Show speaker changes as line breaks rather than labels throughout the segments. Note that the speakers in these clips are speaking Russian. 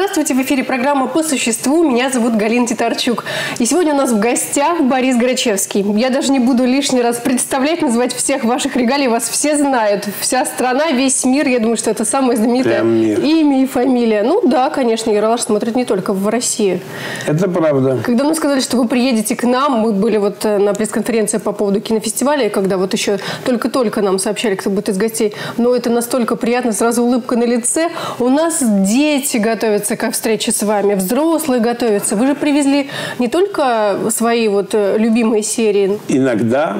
Здравствуйте, в эфире программа «По существу». Меня зовут Галина Титарчук. И сегодня у нас в гостях Борис Грачевский. Я даже не буду лишний раз представлять, называть всех ваших регалий. Вас все знают. Вся страна, весь мир. Я думаю, что это самое знаменитое имя и фамилия. Ну да, конечно, Ералаш смотрит не только в России.
Это правда.
Когда нам сказали, что вы приедете к нам, мы были вот э, на пресс-конференции по поводу кинофестиваля, когда вот еще только-только нам сообщали, кто будет из гостей. Но это настолько приятно, сразу улыбка на лице. У нас дети готовят готовятся ко встрече с вами, взрослые готовятся. Вы же привезли не только свои вот э, любимые серии.
Иногда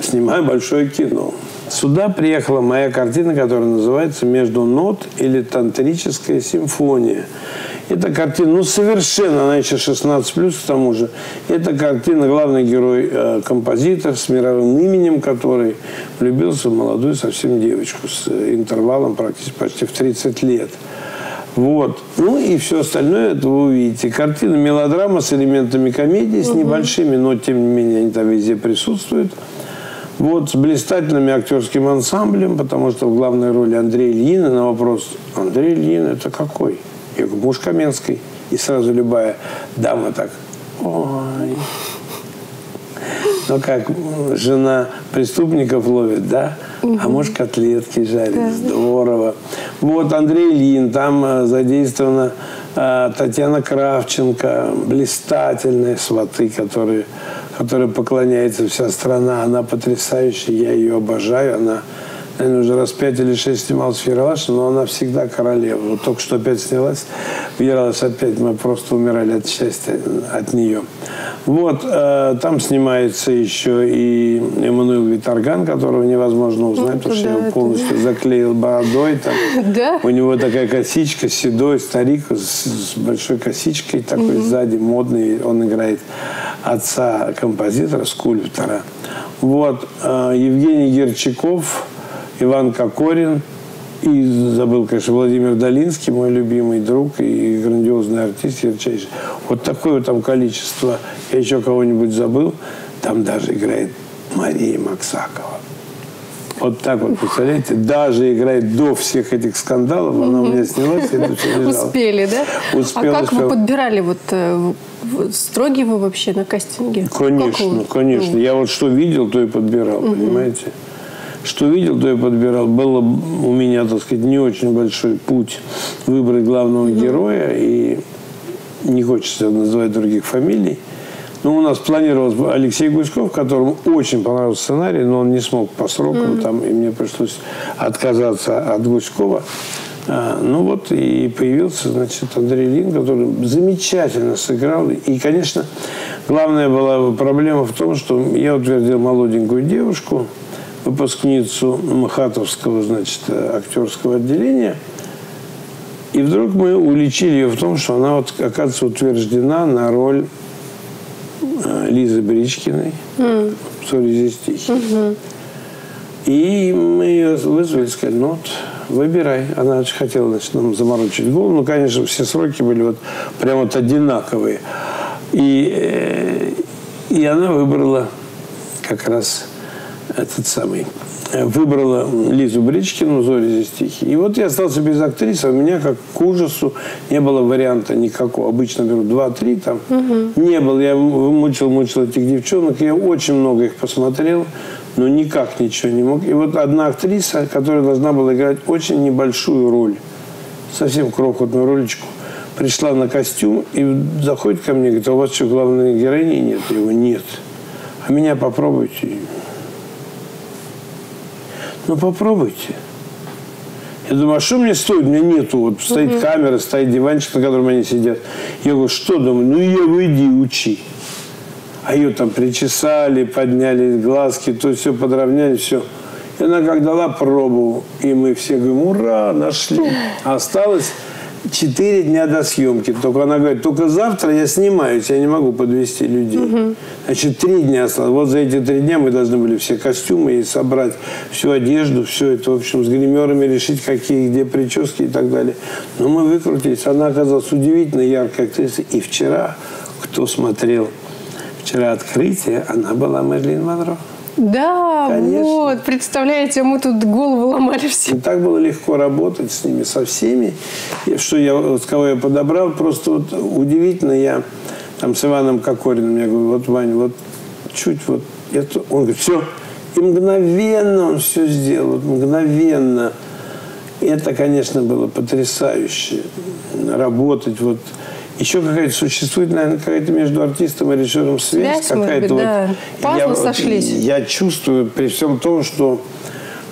снимаю большое кино. Сюда приехала моя картина, которая называется «Между нот» или «Тантрическая симфония». Это картина, ну, совершенно, она еще 16 плюс к тому же. Это картина, главный герой, э, композитор с мировым именем, который влюбился в молодую совсем девочку с интервалом практически почти в 30 лет. Вот. Ну и все остальное, это вы увидите. Картина мелодрама с элементами комедии, с угу. небольшими, но тем не менее они там везде присутствуют. Вот, с блистательным актерским ансамблем, потому что в главной роли Андрей Ильин. И на вопрос, Андрей Ильин это какой? Я говорю, муж Каменской. И сразу любая дама так, ой. Ну как, жена преступников ловит, да? Угу. А муж котлетки жарит. Да. Здорово. Вот Андрей Лин, там э, задействована э, Татьяна Кравченко, блистательные сваты, которые, которые поклоняется вся страна. Она потрясающая, я ее обожаю. Она наверное, уже раз пять или шесть снималась в Ералаше, но она всегда королева. Вот только что опять снялась в Ералаш, опять мы просто умирали от счастья от нее. Вот, э, там снимается еще и Эммануил Виторган, которого невозможно узнать, потому что да, я его полностью да. заклеил бородой. Там. Да? У него такая косичка, седой старик с, с большой косичкой, такой угу. сзади, модный. Он играет отца композитора, скульптора. Вот, э, Евгений Герчаков, Иван Кокорин и забыл, конечно, Владимир Долинский, мой любимый друг и грандиозный артист, ярчайший. Вот такое там количество. Я еще кого-нибудь забыл. Там даже играет Мария Максакова. Вот так вот, представляете, даже играет до всех этих скандалов, она у меня снялась, и
Успели, да? Успел, а как вы подбирали, вот э, строгий вы вообще на кастинге?
Конечно, конечно. Я вот что видел, то и подбирал, понимаете? Что видел, то и подбирал. Было у меня, так сказать, не очень большой путь выбрать главного mm-hmm. героя, и не хочется называть других фамилий. Но у нас планировалось Алексей Гуськов, которому очень понравился сценарий, но он не смог по срокам, mm-hmm. там, и мне пришлось отказаться от Гуськова. А, ну вот и появился, значит, Андрей Лин, который замечательно сыграл. И, конечно, главная была проблема в том, что я утвердил молоденькую девушку – выпускницу Махатовского, значит, актерского отделения. И вдруг мы уличили ее в том, что она, вот, оказывается, утверждена на роль э, Лизы Бричкиной mm. в «Соли здесь тихий». Mm-hmm. И мы ее вызвали, сказали, ну вот, выбирай. Она очень хотела, значит, нам заморочить голову. Ну, конечно, все сроки были вот прям вот одинаковые. И, э, и она выбрала как раз этот самый, э, выбрала Лизу Бричкину «Зори здесь тихие». И вот я остался без актрисы, у меня, как к ужасу, не было варианта никакого. Обычно беру два-три там. Угу. Не было. Я мучил, мучил этих девчонок. Я очень много их посмотрел, но никак ничего не мог. И вот одна актриса, которая должна была играть очень небольшую роль, совсем крохотную ролечку, пришла на костюм и заходит ко мне и говорит, а у вас что, главной героини нет? Я говорю, нет. А меня попробуйте. Ну, попробуйте. Я думаю, а что мне стоит? У меня нету. Вот стоит угу. камера, стоит диванчик, на котором они сидят. Я говорю, что думаю? Ну, я выйди, учи. А ее там причесали, подняли глазки, то все подровняли, все. И она как дала пробу, и мы все говорим, ура, нашли. Осталось четыре дня до съемки. Только она говорит, только завтра я снимаюсь, я не могу подвести людей. Угу. Значит, три дня осталось. Вот за эти три дня мы должны были все костюмы и собрать всю одежду, все это, в общем, с гримерами решить, какие, где прически и так далее. Но мы выкрутились. Она оказалась удивительно яркой актрисой. И вчера, кто смотрел вчера открытие, она была Мерлин Монро.
Да, Конечно. вот, представляете, мы тут голову ломали все.
И так было легко работать с ними, со всеми. И что я, с кого я подобрал, просто вот удивительно, я там с Иваном Кокориным, я говорю, вот, Ваня, вот чуть вот, я, он говорит, все, и мгновенно он все сделал, вот мгновенно. И это, конечно, было потрясающе. Работать вот еще какая-то существует, наверное, какая-то между артистом и режиссером связь. связь какая-то вот. Да.
я, сошлись.
Я чувствую при всем том, что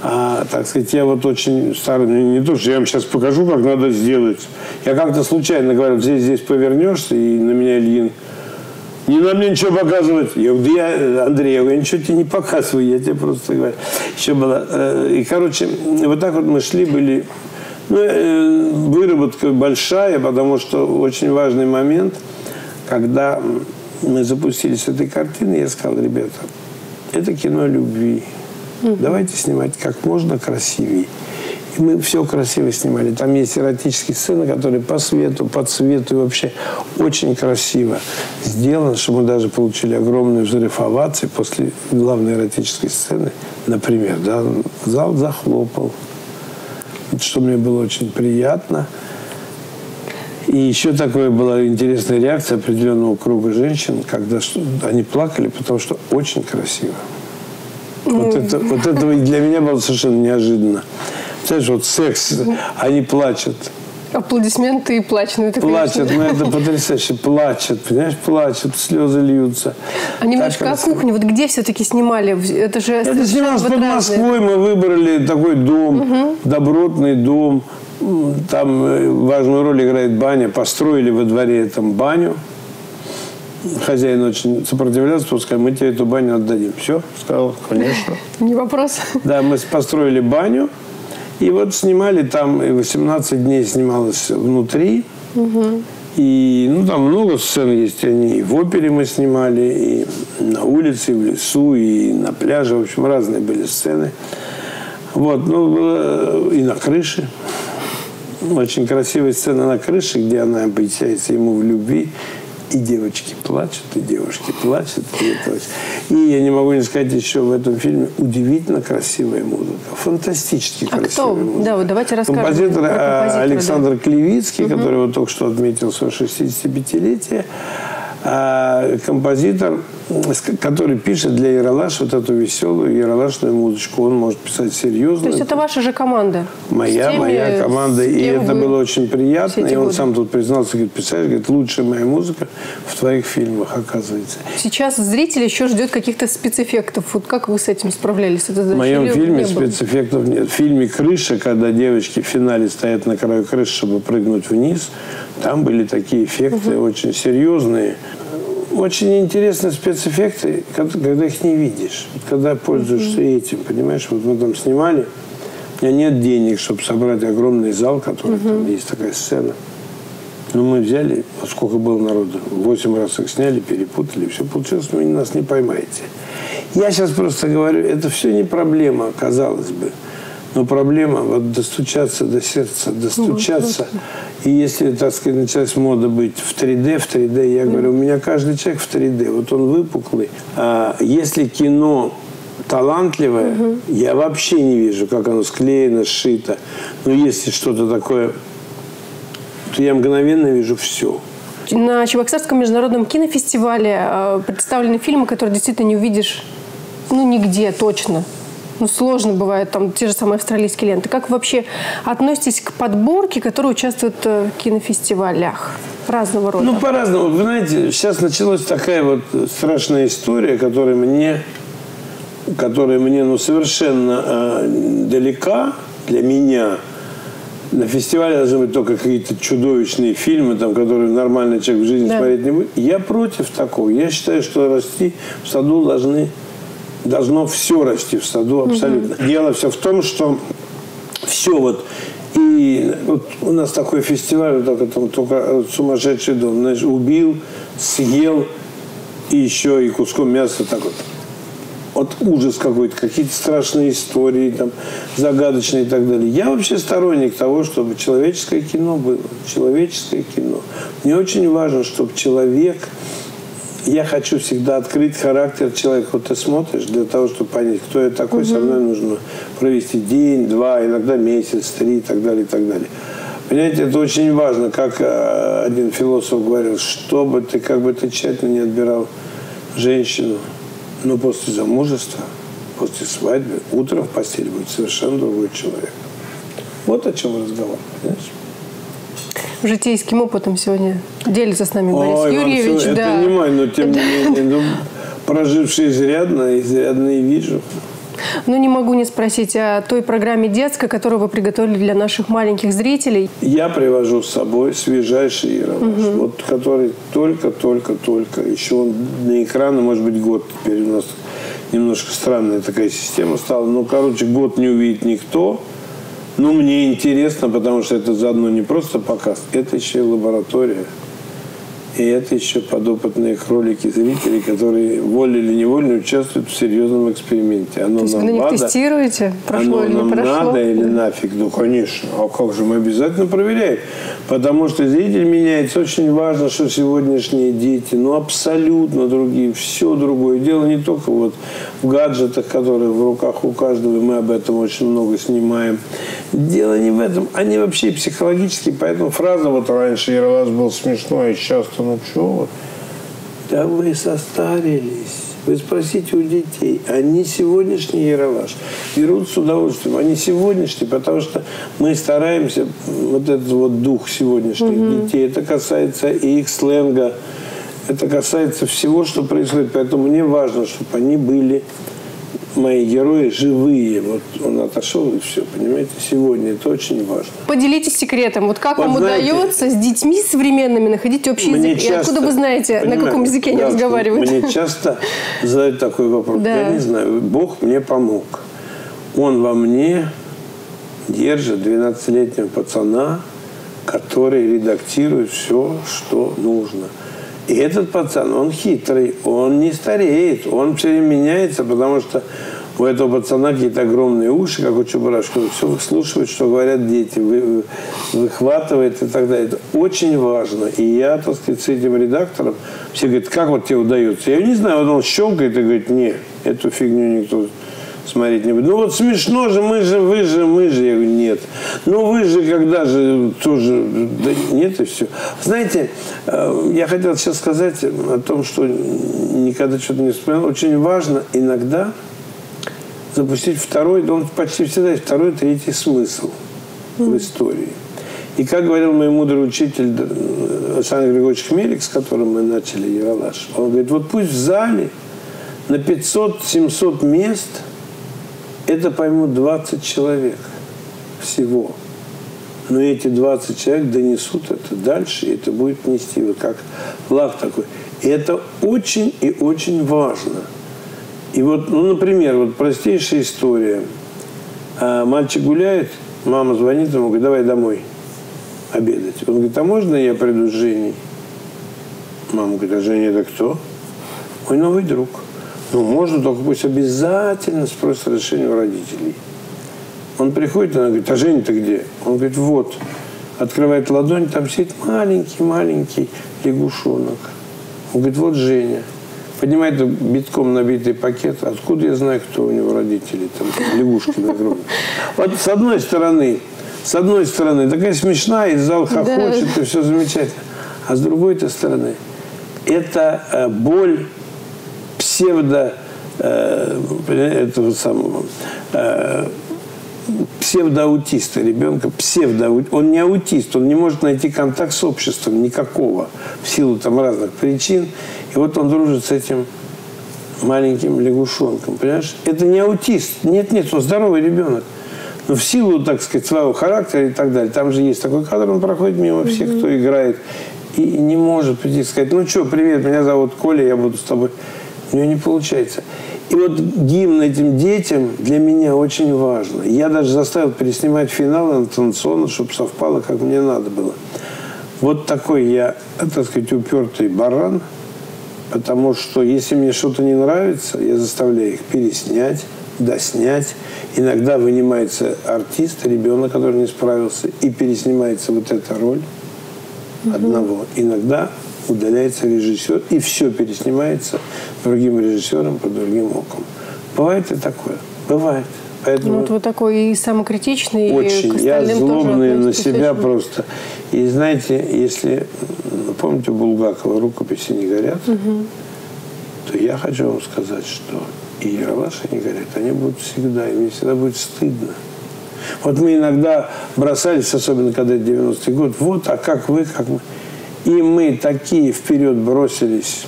а, так сказать, я вот очень старый, не, не то, что я вам сейчас покажу, как надо сделать. Я как-то случайно говорю, здесь, здесь повернешься, и на меня Ильин, не надо мне ничего показывать. Я говорю, да я, Андрей, я, говорю, ничего тебе не показываю, я тебе просто говорю. Еще было. Э, и, короче, вот так вот мы шли, были ну, э, выработка большая, потому что очень важный момент, когда мы запустили с этой картины, я сказал, ребята, это кино любви. Угу. Давайте снимать как можно красивее. И мы все красиво снимали. Там есть эротические сцены, которые по свету, по цвету и вообще очень красиво сделаны, что мы даже получили огромный взрыв оваций после главной эротической сцены. Например, да, зал захлопал что мне было очень приятно. И еще такая была интересная реакция определенного круга женщин, когда они плакали, потому что очень красиво. Вот, это, вот это для меня было совершенно неожиданно. Знаешь, вот секс, они плачут.
Аплодисменты и плач.
Ну, это, плачут, конечно... ну это потрясающе. Плачут, понимаешь, плачут, слезы льются.
А немножко о кухне. Вот где все-таки снимали? Это же
Это снималось под Москвой. Мы выбрали такой дом, угу. добротный дом. Там э, важную роль играет баня. Построили во дворе там баню. Хозяин очень сопротивлялся, пускай мы тебе эту баню отдадим. Все, сказал, конечно.
Не вопрос.
Да, мы построили баню. И вот снимали там, 18 дней снималось внутри. Угу. И ну, там много сцен есть. Они и в опере мы снимали, и на улице, и в лесу, и на пляже. В общем, разные были сцены. Вот, ну, и на крыше. Очень красивая сцена на крыше, где она обещается ему в любви. И девочки плачут, и девушки плачут. И, это... и я не могу не сказать еще в этом фильме удивительно красивая музыка. Фантастически а красивая кто? музыка.
Да, вот давайте расскажем.
Композитор а, Александр да. Клевицкий, угу. который вот только что отметил свое 65-летие. А композитор, который пишет для Яралаш вот эту веселую яралашную музычку. Он может писать серьезно. То
есть это ваша же команда?
Моя, теми, моя команда. И это было очень приятно. И он годы. сам тут признался, говорит, представляешь, говорит, лучшая моя музыка в твоих фильмах, оказывается.
Сейчас зритель еще ждет каких-то спецэффектов. Вот как вы с этим справлялись? Это
в моем фильме спецэффектов нет. В фильме «Крыша», когда девочки в финале стоят на краю крыши, чтобы прыгнуть вниз, там были такие эффекты угу. очень серьезные. Очень интересные спецэффекты, когда их не видишь. Когда пользуешься угу. этим, понимаешь? Вот мы там снимали. У меня нет денег, чтобы собрать огромный зал, который угу. там есть такая сцена. Но мы взяли, вот сколько было народу, восемь раз их сняли, перепутали, все получилось, вы нас не поймаете. Я сейчас просто говорю, это все не проблема, казалось бы. Но проблема вот достучаться до сердца, достучаться. И если, так сказать, началась мода быть в 3D, в 3D, я говорю, у меня каждый человек в 3D, вот он выпуклый. А если кино талантливое, угу. я вообще не вижу, как оно склеено, сшито. Но если что-то такое, то я мгновенно вижу все.
На Чебоксарском международном кинофестивале э, представлены фильмы, которые действительно не увидишь ну, нигде точно ну, сложно бывает, там, те же самые австралийские ленты. Как вы вообще относитесь к подборке, которая участвует э, в кинофестивалях разного рода?
Ну, по-разному. Вы знаете, сейчас началась такая вот страшная история, которая мне, которая мне ну, совершенно э, далека для меня. На фестивале должны быть только какие-то чудовищные фильмы, там, которые нормальный человек в жизни да. смотреть не будет. Я против такого. Я считаю, что расти в саду должны должно все расти в саду абсолютно. Угу. Дело все в том, что все вот и вот у нас такой фестиваль, только, там, только сумасшедший дом, знаешь, убил, съел, и еще и куском мяса так вот. Вот ужас какой-то, какие-то страшные истории, там, загадочные и так далее. Я вообще сторонник того, чтобы человеческое кино было. Человеческое кино. Мне очень важно, чтобы человек я хочу всегда открыть характер человека. Вот ты смотришь, для того, чтобы понять, кто я такой, угу. со мной нужно провести день, два, иногда месяц, три и так далее, и так далее. Понимаете, это очень важно, как э, один философ говорил, чтобы ты, как бы ты тщательно не отбирал женщину, но после замужества, после свадьбы, утром в постели будет совершенно другой человек. Вот о чем разговор, понимаешь?
Житейским опытом сегодня делится с нами Борис Ой, Юрьевич.
Все, да. Это понимаю, но тем не менее, ну, проживший изрядно, изрядно и вижу.
Ну, не могу не спросить о той программе детской, которую вы приготовили для наших маленьких зрителей.
Я привожу с собой свежайший Яроваш, угу. вот который только-только-только, еще он на экраны, может быть, год теперь у нас немножко странная такая система стала. Ну, короче, год не увидит никто. Ну, мне интересно, потому что это заодно не просто показ, это еще и лаборатория. И это еще подопытные кролики зрители, которые волей или невольно участвуют в серьезном эксперименте.
Оно То есть нам вы на них надо, тестируете? Прошло
оно
или
нам
не прошло?
надо или нафиг? Ну, конечно. А как же мы обязательно проверяем? Потому что зритель меняется. Очень важно, что сегодняшние дети, ну, абсолютно другие. Все другое. Дело не только вот в гаджетах, которые в руках у каждого, мы об этом очень много снимаем. Дело не в этом. Они вообще психологические. Поэтому фраза вот раньше Ералаш был смешной, и сейчас ну что вот. Да вы состарились. Вы спросите у детей, они сегодняшний Ералаш берут с удовольствием. Они сегодняшние, потому что мы стараемся, вот этот вот дух сегодняшних угу. детей, это касается и их сленга, это касается всего, что происходит. Поэтому мне важно, чтобы они были мои герои живые. Вот он отошел и все, понимаете, сегодня это очень важно.
Поделитесь секретом. Вот как вот вам знаете, удается с детьми современными находить общий язык? Часто, и откуда вы знаете, на каком языке они разговаривают?
Мне часто задают такой вопрос. Да. Я не знаю, Бог мне помог. Он во мне держит 12-летнего пацана, который редактирует все, что нужно – и этот пацан, он хитрый, он не стареет, он все время меняется, потому что у этого пацана какие-то огромные уши, как у Чебурашка, все выслушивает, что говорят дети, вы, выхватывает и так далее. Это очень важно. И я, так сказать, с этим редактором, все говорят, как вот тебе удается? Я не знаю, вот он щелкает и говорит, нет, эту фигню никто смотреть не будет. Ну вот смешно же, мы же, вы же, мы же. Я говорю, нет. Ну вы же когда же тоже, да нет и все. Знаете, э, я хотел сейчас сказать о том, что никогда что-то не вспоминал. Очень важно иногда запустить второй, он почти всегда есть второй, третий смысл в истории. И как говорил мой мудрый учитель Александр Григорьевич Хмелик, с которым мы начали Ералаш, он говорит, вот пусть в зале на 500-700 мест – это поймут 20 человек всего. Но эти 20 человек донесут это дальше, и это будет нести вот как флаг такой. И это очень и очень важно. И вот, ну, например, вот простейшая история. А мальчик гуляет, мама звонит ему, говорит, давай домой обедать. Он говорит, а можно я приду с Женей? Мама говорит, а Женя это кто? Мой новый друг. Ну, можно, только пусть обязательно спросит разрешение у родителей. Он приходит, она говорит, а Женя-то где? Он говорит, вот. Открывает ладонь, там сидит маленький-маленький лягушонок. Он говорит, вот Женя. Поднимает битком набитый пакет. Откуда я знаю, кто у него родители? Там лягушки огромные. Вот с одной стороны, с одной стороны, такая смешная, и зал хохочет, да. и все замечательно. А с другой-то стороны, это э, боль псевдо э, этого самого э, псевдоаутиста ребенка, псевдо он не аутист, он не может найти контакт с обществом никакого в силу там разных причин. И вот он дружит с этим маленьким лягушонком, понимаешь? Это не аутист, нет, нет, он здоровый ребенок. Но в силу, так сказать, своего характера и так далее, там же есть такой кадр, он проходит мимо всех, mm-hmm. кто играет, и не может прийти сказать, ну что, привет, меня зовут Коля, я буду с тобой у нее не получается. И вот гимн этим детям для меня очень важно. Я даже заставил переснимать финал интонационно, чтобы совпало, как мне надо было. Вот такой я, так сказать, упертый баран, потому что если мне что-то не нравится, я заставляю их переснять, доснять. Иногда вынимается артист, ребенок, который не справился, и переснимается вот эта роль одного. Иногда удаляется режиссер, и все переснимается другим режиссером по другим оком. Бывает и такое. Бывает.
Поэтому ну, вот вы такой и самокритичный,
очень.
и
Я злобный на себя просто. И знаете, если, помните, у Булгакова рукописи не горят, угу. то я хочу вам сказать, что и Ералаши не горят, они будут всегда, и мне всегда будет стыдно. Вот мы иногда бросались, особенно когда 90-й год, вот, а как вы, как мы. И мы такие вперед бросились,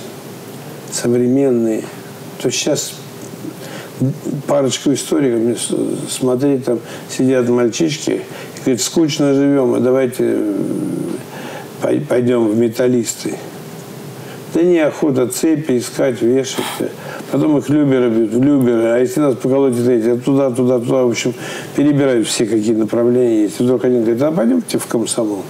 современные, то сейчас парочку историй, смотреть, там сидят мальчишки, и говорят, скучно живем, а давайте пойдем в металлисты. Да неохота цепи искать, вешать. Потом их люберы бьют, люберы. А если нас поколоть эти, а туда, туда, туда. В общем, перебирают все, какие направления есть. И вдруг один говорит, а пойдемте в комсомол,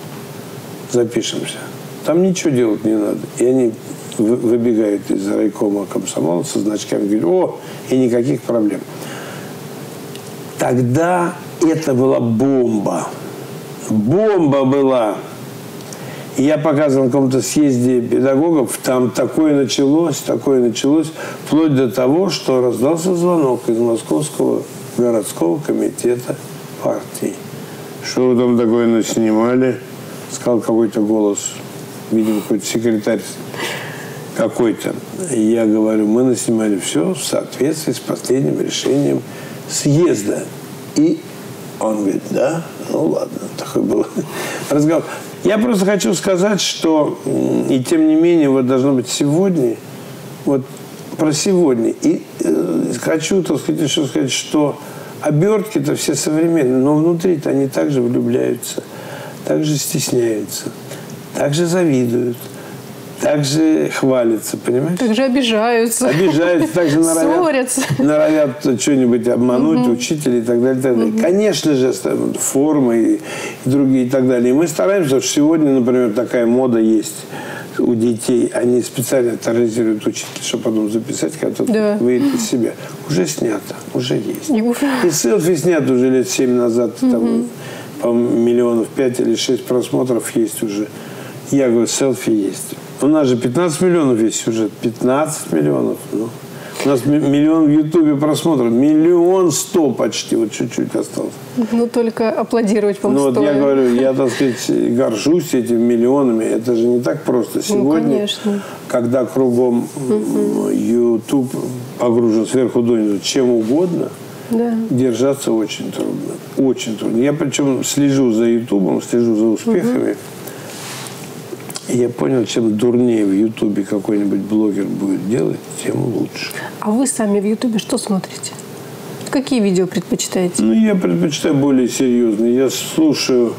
запишемся. Там ничего делать не надо. И они выбегают из райкома комсомола со значками, говорят, о, и никаких проблем. Тогда это была бомба. Бомба была. Я показывал на каком-то съезде педагогов, там такое началось, такое началось, вплоть до того, что раздался звонок из Московского городского комитета партии. Что вы там такое наснимали? Сказал какой-то голос, видимо, какой-то секретарь какой-то. Я говорю, мы наснимали все в соответствии с последним решением съезда. И он говорит, да, ну ладно, такой был разговор. Я просто хочу сказать, что и тем не менее, вот должно быть сегодня, вот про сегодня. И э, хочу, так сказать, еще сказать, что обертки-то все современные, но внутри-то они также влюбляются, также стесняются, также завидуют – также хвалятся, понимаешь?
Также обижаются.
Обижаются, также норовят,
Ссорятся.
норовят что-нибудь обмануть, угу. учителя и так далее. И так далее. Угу. Конечно же, формы и, и другие и так далее. И мы стараемся, что сегодня, например, такая мода есть у детей, они специально терроризируют учителя, чтобы потом записать, когда да. выйдет из себя. Уже снято, уже есть. И селфи снят уже лет семь назад, угу. там, по миллионов пять или шесть просмотров есть уже. Я говорю, селфи есть. У нас же 15 миллионов есть сюжет. 15 миллионов. Ну. У нас миллион в Ютубе просмотров. Миллион сто почти. Вот чуть-чуть осталось.
Ну, только аплодировать вам
Ну, вот я говорю, я, так сказать, горжусь этими миллионами. Это же не так просто. Ну, Сегодня, ну, конечно. когда кругом YouTube погружен сверху донизу чем угодно, да. держаться очень трудно. Очень трудно. Я причем слежу за Ютубом, слежу за успехами. Угу я понял, чем дурнее в Ютубе какой-нибудь блогер будет делать, тем лучше.
А вы сами в Ютубе что смотрите? Какие видео предпочитаете?
Ну, я предпочитаю более серьезные. Я слушаю,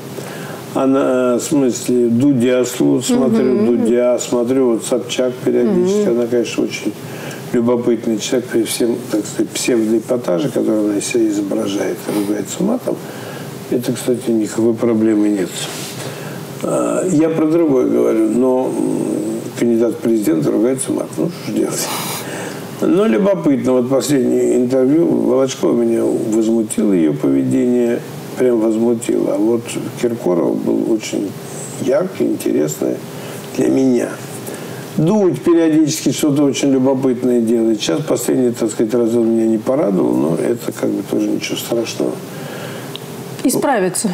она, в смысле, Дудя смотрю, угу, Дудя, смотрю вот Собчак периодически. Угу. Она, конечно, очень любопытный человек при всем, так сказать, псевдоэпатаже, который она себя изображает, ругается матом. Это, кстати, никакой проблемы нет. А, я про другое говорю, но кандидат в президенты ругается мат. Ну, что делать? Но любопытно, вот последнее интервью Волочкова меня возмутило ее поведение, прям возмутило. А вот Киркоров был очень яркий, интересный для меня. Дудь периодически что-то очень любопытное делает. Сейчас последний, так сказать, раз он меня не порадовал, но это как бы тоже ничего страшного
исправиться.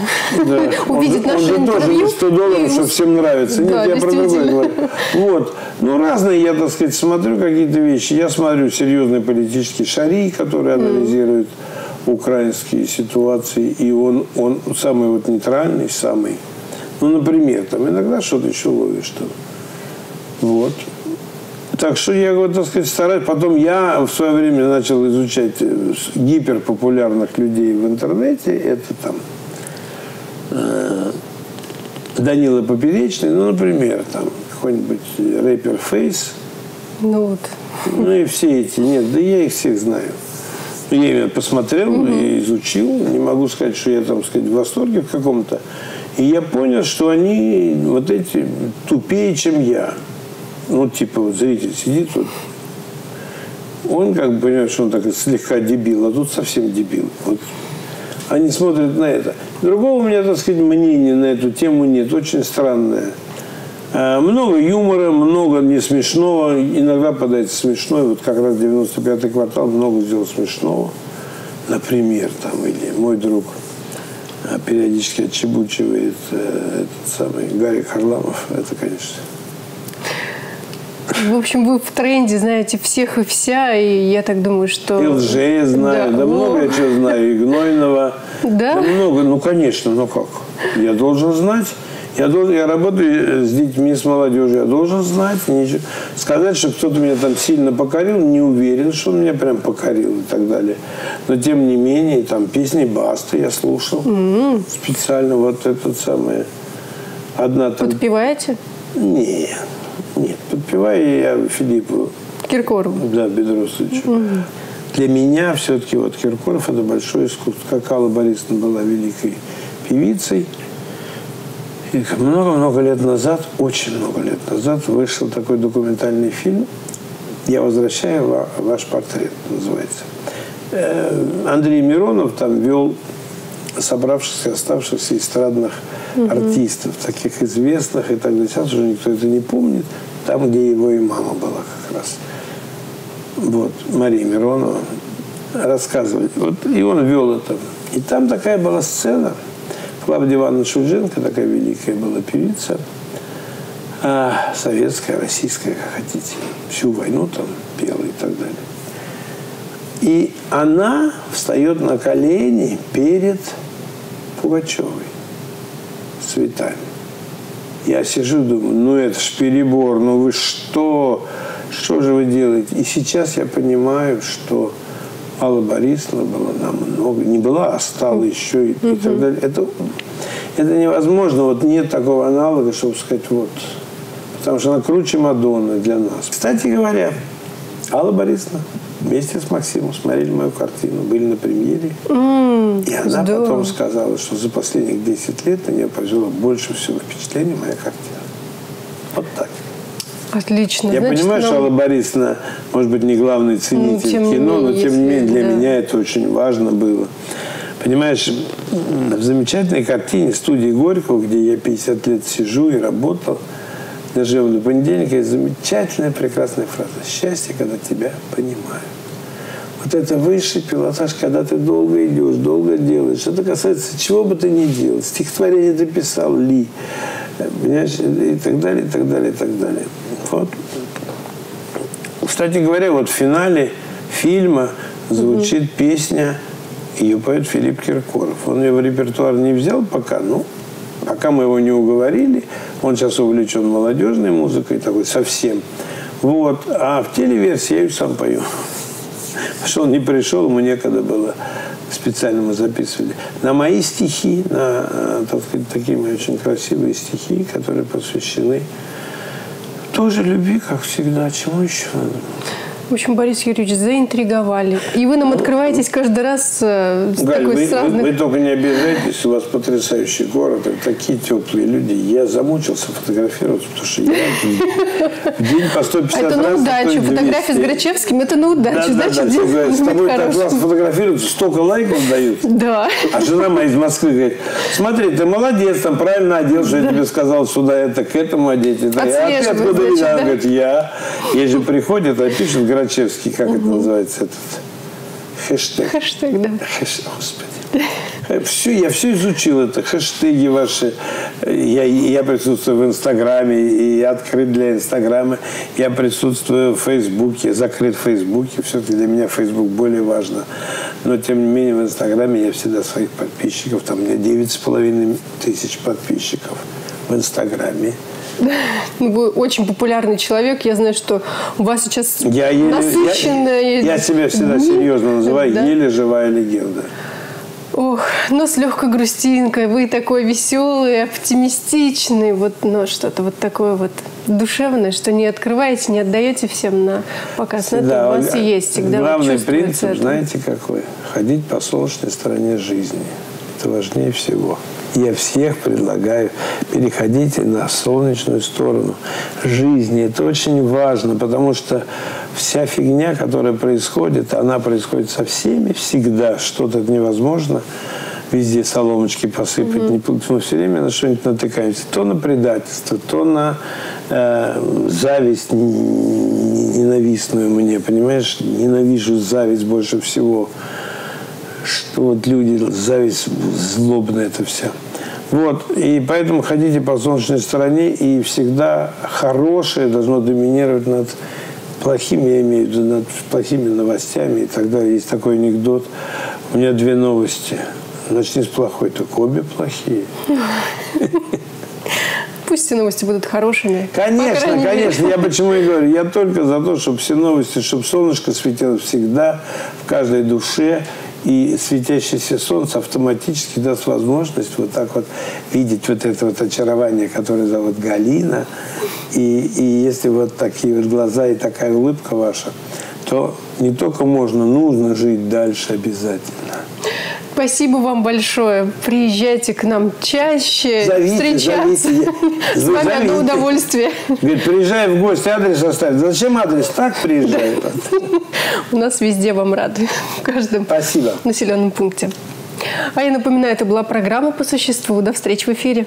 Да. Увидеть он, наше он интервью. тоже 100 долларов, и... что всем нравится. Нет, да, я про другое говорю. Вот. Ну, разные, я, так сказать, смотрю какие-то вещи. Я смотрю серьезные политические шари, которые анализируют mm. украинские ситуации. И он, он самый вот нейтральный, самый. Ну, например, там иногда что-то еще ловишь. Там. Вот. Так что я, вот, так сказать, стараюсь. Потом я в свое время начал изучать э, гиперпопулярных людей в интернете. Это там э, Данила Поперечный, ну, например, там какой-нибудь рэпер Фейс.
Ну вот.
Ну и все эти. Нет, да я их всех знаю. Я посмотрел угу. и изучил. Не могу сказать, что я там, сказать, в восторге в каком-то. И я понял, что они вот эти тупее, чем я ну, типа, вот зритель сидит вот, он как бы понимает, что он так слегка дебил, а тут совсем дебил. Вот. Они смотрят на это. Другого у меня, так сказать, мнения на эту тему нет. Очень странное. Э, много юмора, много не смешного. Иногда подается смешной. Вот как раз 95-й квартал много сделал смешного. Например, там, или мой друг э, периодически отчебучивает э, этот самый Гарри Харламов. Это, конечно,
в общем, вы в тренде знаете всех и вся, и я так думаю, что...
И лже знаю, да, да много я чего знаю, и Гнойного.
Да? да?
Много, ну, конечно, ну как? Я должен знать. Я, должен, я работаю с детьми, с молодежью, я должен знать. Ничего. Сказать, что кто-то меня там сильно покорил, не уверен, что он меня прям покорил и так далее. Но тем не менее, там песни Басты я слушал. Mm-hmm. Специально вот этот самый. Одна
там... Подпеваете?
Нет. Нет, подпеваю я Филиппу.
Киркорову?
Да, Бедросовичу. Угу. Для меня все-таки вот Киркоров – это большое искусство. Как Алла Борисовна была великой певицей. И много-много лет назад, очень много лет назад, вышел такой документальный фильм «Я возвращаю ваш портрет» называется. Э, Андрей Миронов там вел собравшихся, оставшихся эстрадных артистов, таких известных и так далее. Сейчас уже никто это не помнит. Там, где его и мама была как раз. Вот, Мария Миронова рассказывает. Вот, и он вел это. И там такая была сцена. Клавдия Ивановна Шульженко, такая великая была певица, а, советская, российская, как хотите. Всю войну там пела и так далее. И она встает на колени перед Пугачевой с цветами. Я сижу, думаю, ну это ж перебор, ну вы что? Что же вы делаете? И сейчас я понимаю, что Алла Борисовна была намного, не была, а стала еще и, и так далее. Это, это невозможно, вот нет такого аналога, чтобы сказать, вот. Потому что она круче Мадонны для нас. Кстати говоря, Алла Борисовна вместе с Максимом смотрели мою картину, были на премьере. Mm, и она здорово. потом сказала, что за последних 10 лет на нее произвела больше всего впечатлений моя картина. Вот так.
Отлично.
Я Значит, понимаю, нам... что Алла Борисовна, может быть, не главный ценитель ну, кино, но тем не менее для да. меня это очень важно было. Понимаешь, в замечательной картине студии Горького, где я 50 лет сижу и работал – даже до понедельника есть замечательная, прекрасная фраза. Счастье, когда тебя понимают. Вот это высший пилотаж, когда ты долго идешь, долго делаешь. Это касается чего бы ты ни делал. Стихотворение ты писал ли. Понимаешь? И так далее, и так далее, и так далее. Вот. Кстати говоря, вот в финале фильма звучит угу. песня, ее поет Филипп Киркоров. Он ее в репертуар не взял пока, ну, пока мы его не уговорили, он сейчас увлечен молодежной музыкой, такой совсем. Вот. А в телеверсии я ее сам пою. Потому что он не пришел, ему некогда было. Специально мы записывали. На мои стихи, на э, так такие мои очень красивые стихи, которые посвящены тоже любви, как всегда. Чему еще надо?
В общем, Борис Юрьевич, заинтриговали. И вы нам открываетесь каждый раз э, с
Галь,
такой
вы,
странной...
вы, вы только не обижайтесь, у вас потрясающий город, такие теплые люди. Я замучился фотографироваться, потому что я день по 150
Это на удачу. Фотография с Грачевским – это на удачу.
Да, да, да, с тобой так классно фотографируются, столько лайков дают.
Да.
А жена моя из Москвы говорит, смотри, ты молодец, там правильно одел, что я тебе сказал, сюда это, к этому одеть. Это. А ты откуда да? Она говорит, я. Ей же приходит, а пишет, Карачевский, как угу. это называется, этот хэштег.
Хэштег, да.
Хэштег, господи. Все, я все изучил это, хэштеги ваши. Я, я присутствую в Инстаграме, и я открыт для Инстаграма. Я присутствую в Фейсбуке, закрыт в Фейсбуке. Все-таки для меня Фейсбук более важно. Но, тем не менее, в Инстаграме я всегда своих подписчиков. Там у меня девять с половиной тысяч подписчиков в Инстаграме.
Ну, вы очень популярный человек. Я знаю, что у вас сейчас я насыщенная...
Я, я себя всегда серьезно называю да? еле живая легенда.
Ох, но с легкой грустинкой. Вы такой веселый, оптимистичный. Вот, но что-то вот такое вот душевное, что не открываете, не отдаете всем на показ. Но да, это у вас и есть всегда.
Главный принцип, это. знаете, какой? Ходить по солнечной стороне жизни. Это важнее всего. Я всех предлагаю, переходите на солнечную сторону жизни. Это очень важно, потому что вся фигня, которая происходит, она происходит со всеми всегда. Что-то невозможно везде соломочки посыпать. Mm-hmm. Мы все время на что-нибудь натыкаемся. То на предательство, то на э, зависть ненавистную мне, понимаешь? Ненавижу зависть больше всего. Что вот люди, зависть злобная это все. Вот, и поэтому ходите по солнечной стороне, и всегда хорошее должно доминировать над плохими, я имею в виду, над плохими новостями и так далее. Есть такой анекдот. У меня две новости. Начни с плохой, только обе плохие.
Пусть все новости будут хорошими.
Конечно, конечно. Я почему и говорю. Я только за то, чтобы все новости, чтобы солнышко светило всегда в каждой душе. И светящееся солнце автоматически даст возможность вот так вот видеть вот это вот очарование, которое зовут Галина. И, и если вот такие вот глаза и такая улыбка ваша, то не только можно, нужно жить дальше обязательно.
Спасибо вам большое. Приезжайте к нам чаще,
зовите,
встречаться.
Зовите.
С вами одно удовольствие.
Говорит, приезжай в гости, адрес оставь. Зачем адрес? Так приезжай.
У нас везде вам рады. В каждом
Спасибо.
населенном пункте. А я напоминаю, это была программа по существу. До встречи в эфире.